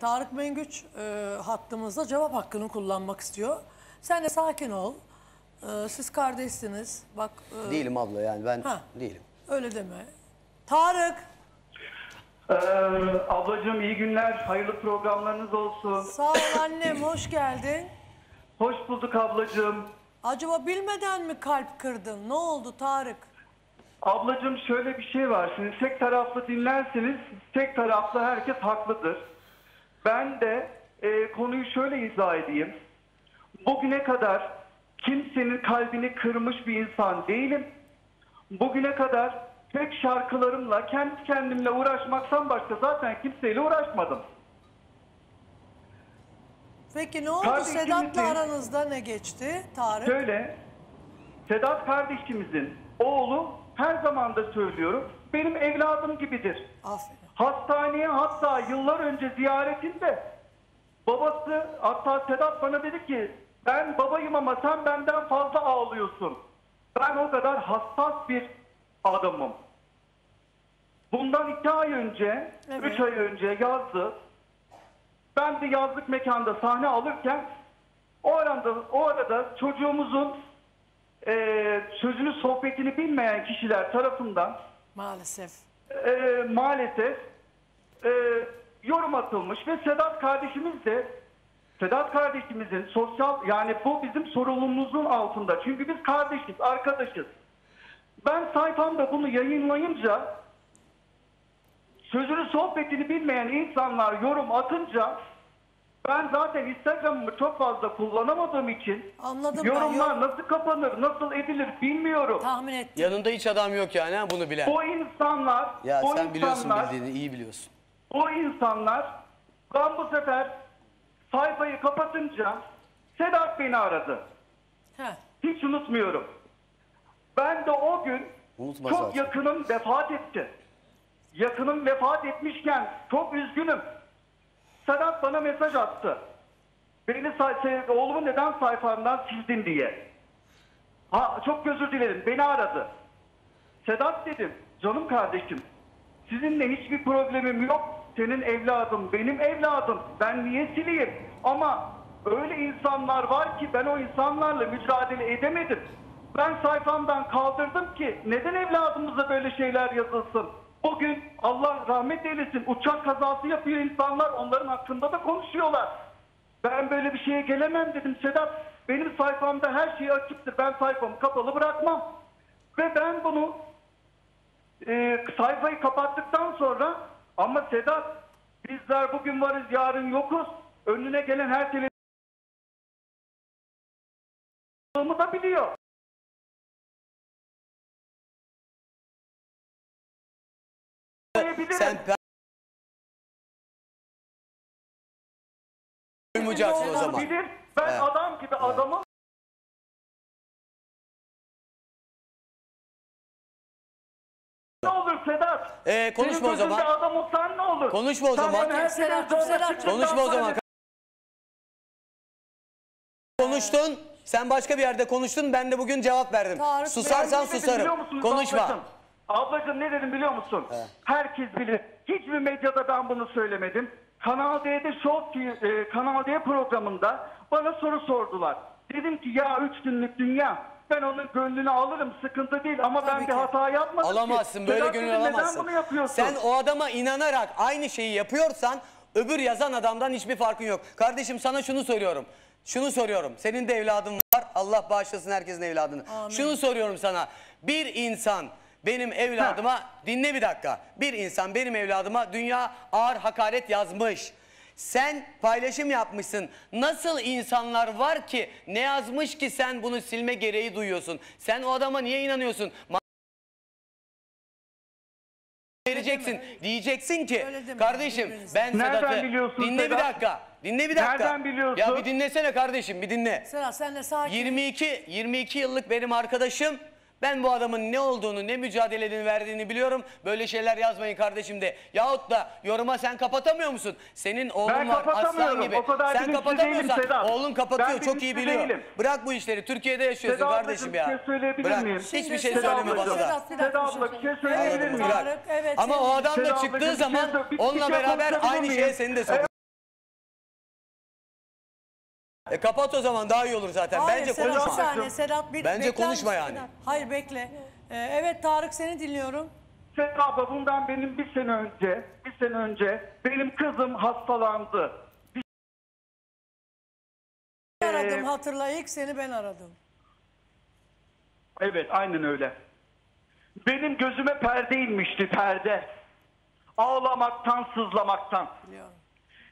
Tarık Mengüç e, hattımızda cevap hakkını kullanmak istiyor. Sen de sakin ol. E, siz kardeşsiniz. Bak e, Değilim abla yani ben Ha. değilim. öyle deme. Tarık Ee, ablacığım iyi günler, hayırlı programlarınız olsun. sağ ol annem hoş geldin. Hoş bulduk ablacığım. Acaba bilmeden mi kalp kırdın? Ne oldu Tarık? Ablacığım şöyle bir şey var. Şimdi tek taraflı dinlerseniz tek taraflı herkes haklıdır. Ben de e, konuyu şöyle izah edeyim. Bugüne kadar kimsenin kalbini kırmış bir insan değilim. Bugüne kadar tek şarkılarımla kendi kendimle uğraşmaktan başka zaten kimseyle uğraşmadım. Peki ne oldu Sedat'la aranızda ne geçti Tarık? Şöyle, Sedat kardeşimizin oğlu her zaman da söylüyorum benim evladım gibidir. Aferin. Hastaneye hatta yıllar önce ziyaretinde babası hatta Sedat bana dedi ki ben babayım ama sen benden fazla ağlıyorsun. Ben o kadar hassas bir adamım. Bundan iki ay önce, Evet. üç ay önce yazdı. Ben de yazlık mekanda sahne alırken o arada, o arada çocuğumuzun eee sözünü sohbetini bilmeyen kişiler tarafından Maalesef. e, maalesef e, yorum atılmış ve Sedat kardeşimiz de Sedat kardeşimizin sosyal yani bu bizim sorumluluğumuzun altında. Çünkü biz kardeşiz, arkadaşız. Ben sayfamda bunu yayınlayınca sözünü sohbetini bilmeyen insanlar yorum atınca ben zaten Instagram'ımı çok fazla kullanamadığım için Anladım ben. yorumlar Yorum- nasıl kapanır, nasıl edilir bilmiyorum. Tahmin ettim. Yanında hiç adam yok yani ha bunu bilen. O insanlar, Ya o sen biliyorsun insanlar, bildiğini iyi biliyorsun. O insanlar ben bu sefer sayfayı kapatınca Sedat beni aradı. Heh. Hiç unutmuyorum. Ben de o gün Unutma çok zaten. yakınım vefat etti. Yakınım vefat etmişken çok üzgünüm. Sedat bana mesaj attı. Beni say- oğlumu neden sayfamdan sildin diye. Ha, çok özür dilerim. Beni aradı. Sedat dedim. Canım kardeşim. Sizinle hiçbir problemim yok. Senin evladın benim evladım. Ben niye? Ama öyle insanlar var ki ben o insanlarla mücadele edemedim. Ben sayfamdan kaldırdım ki neden evladımıza böyle şeyler yazılsın? Bugün Allah rahmet eylesin uçak kazası yapıyor insanlar onların hakkında da konuşuyorlar. Ben böyle bir şeye gelemem dedim Sedat. Benim sayfamda her şey açıktır. Ben sayfamı kapalı bırakmam. Ve ben bunu e, sayfayı kapattıktan sonra ama Sedat bizler bugün varız yarın yokuz. Önüne gelen her televizyonumu da biliyor. Sen Duymayacaksın o zaman. Bilir. Ben Evet. adam gibi adamım. Ee, konuşma o zaman. adam olsan ne olur? Konuşma o zaman. bana her Sedat, şeyden Sedat, sonra Konuşma o zaman. Konuştun. Sen başka bir yerde konuştun. Ben de bugün cevap verdim. Tarık Susarsan Ben ne dedim biliyor susarım. musunuz Konuşma. Ablacığım? Ablacığım ne dedim biliyor musun? Herkes bilir. Hiçbir medyada ben bunu söylemedim. Kanal D'de Show TV, e, Kanal D programında bana soru sordular. Dedim ki ya üç günlük dünya ben onun gönlünü alırım sıkıntı değil ama ben bir hata yapmadım ki. Alamazsın böyle Sedat gönül dedim, alamazsın. Neden bunu yapıyorsun? Sen o adama inanarak aynı şeyi yapıyorsan öbür yazan adamdan hiçbir farkın yok. Kardeşim sana şunu soruyorum. Şunu soruyorum. Senin de evladın var. Allah bağışlasın herkesin evladını. Şunu soruyorum sana. Bir insan benim evladıma dinle bir dakika. Bir insan benim evladıma dünya ağır hakaret yazmış. Sen paylaşım yapmışsın. Nasıl insanlar var ki ne yazmış ki sen bunu silme gereği duyuyorsun? Sen o adama niye inanıyorsun? Vereceksin. Diyeceksin ki kardeşim ben Nereden Sedat'ı biliyorsun dinle bir Sedat? dakika. Dinle bir dakika. Nereden biliyorsun? Ya bir dinlesene kardeşim bir dinle. Sedat sen de sakin. 22 22 yıllık benim arkadaşım. Ben bu adamın ne olduğunu, ne mücadelelerini verdiğini biliyorum. Böyle şeyler yazmayın kardeşim de. Yahut da yoruma sen kapatamıyor musun? Senin oğlun Ben var aslan kapatamıyorum. gibi. O kadar sen bilinçli kapatamıyorsan değilim Sedat. oğlun kapatıyor. Ben Çok iyi bilinçli biliyor. değilim. Bırak bu işleri. Türkiye'de yaşıyorsun Seda kardeşim ablacığım, ya. bir şey söyleyebilir Bırak. miyim? Hiçbir şey Seda söyleme ablacığım. bana da. Sedat, şey abla, bir şey söyleyebilir Evet, miyim? Evet. Ama o adam da çıktığı bir şey zaman sor- bir- bir onunla şey beraber konuşabilir aynı miyim? şeye seni de sokuyor. E kapat o zaman daha iyi olur zaten. Hayır Bence bir konuşma. saniye Sedat bir Bence bekler konuşma misin yani. Hayır bekle. Ee, evet Tarık seni dinliyorum. Seda abla bundan benim bir sene önce, bir sene önce benim kızım hastalandı. Ee, Aradım hatırla ilk seni ben aradım. Evet aynen öyle. Benim gözüme perde inmişti perde. Ağlamaktan, sızlamaktan. Biliyorum.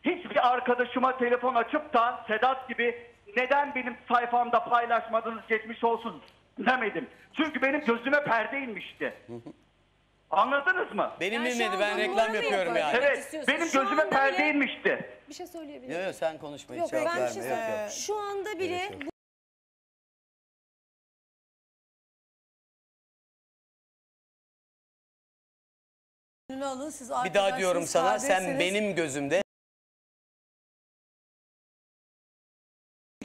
Hiçbir arkadaşıma telefon açıp da Sedat gibi neden benim sayfamda paylaşmadınız geçmiş olsun demedim. Çünkü benim gözüme perde inmişti. Anladınız mı? Benim Yani şu ben reklam mı yapıyorum yapar? yani. Evet. Evet, istiyorsun. benim Şu gözüme anda perde bile- inmişti. Bir şey söyleyebilir Yok miyim? yok sen konuşma hiç Yok cevap ben bir verme. şey Yok, yok. söyleyeyim. Şu anda bile bu alın siz Bir daha diyorum sana sen kardeşsiniz. benim gözümde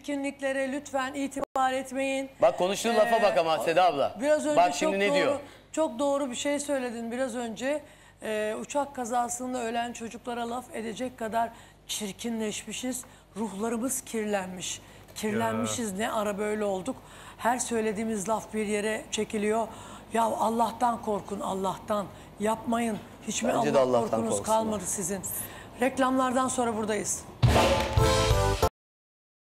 Etkinliklere lütfen itibar etmeyin. Bak konuştuğun lafa bak ama Seda abla. Ee, Biraz önce bak çok şimdi ne doğru, diyor? Çok doğru bir şey söyledin biraz önce. Ee, uçak kazasında ölen çocuklara laf edecek kadar çirkinleşmişiz. Ruhlarımız kirlenmiş. Kirlenmişiz ne ara böyle olduk. Her söylediğimiz laf bir yere çekiliyor. Ya Allah'tan korkun Allah'tan. Yapmayın. Hiç mi Bence Allah Allah'tan korkunuz korksunlar. kalmadı sizin? Reklamlardan sonra buradayız.